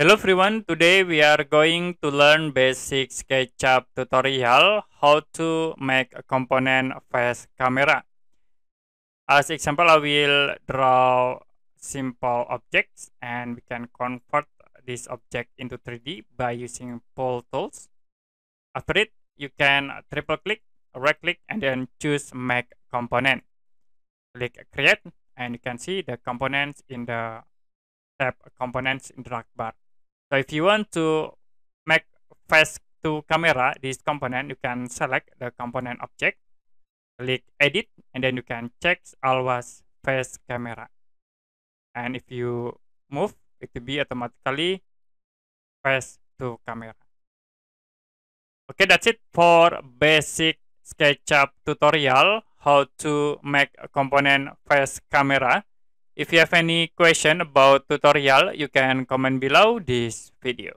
Hello everyone, today we are going to learn basic SketchUp tutorial how to make a component face camera. As example, I will draw simple objects and we can convert this object into 3D by using Pool Tools. After it, you can triple click, right click and then choose make component. Click create and you can see the components in the tab components in the bar. So if you want to make face to camera this component, you can select the component object, click edit, and then you can check always face camera. And if you move, it will be automatically face to camera. Okay, that's it for basic SketchUp tutorial how to make a component face camera. If you have any question about tutorial, you can comment below this video.